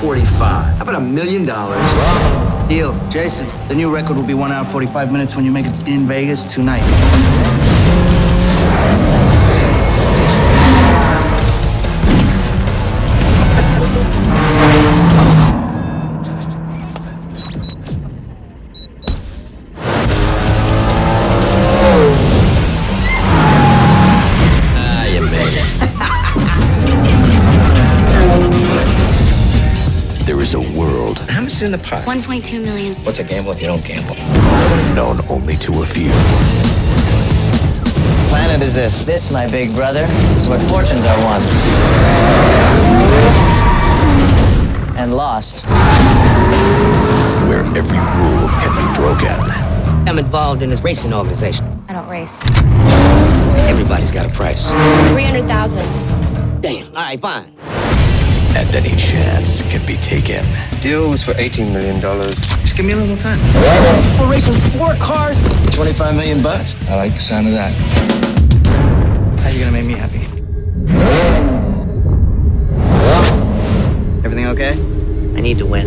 45. How about a million dollars? Deal. Jason, the new record will be 1 hour 45 minutes when you make it in Vegas tonight. There is a world How much is in the pot? 1.2 million. What's a gamble if you don't gamble? known only to a few. Planet is this. This, my big brother, is where fortunes are won. And lost. Where every rule can be broken. I'm involved in this racing organization. I don't race. Everybody's got a price. 300,000. Damn. All right, fine. And any chance can be taken. Deal was for $18 million. Just give me a little time. We're racing four cars. 25 million bucks. I like the sound of that. How you gonna make me happy? Everything okay? I need to win.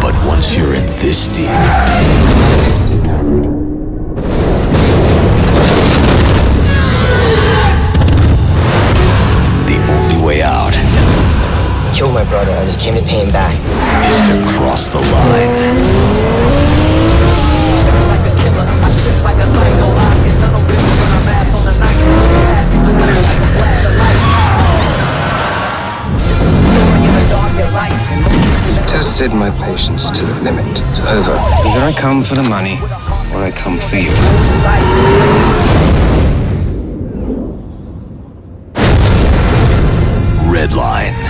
But once you're in this deep, I just came to pay him back. is to cross the line. Tested my patience to the limit. It's over. Either I come for the money, or I come for you. Redline.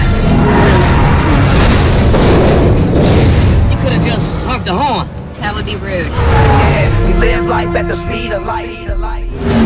Rude. We live life at the speed of light.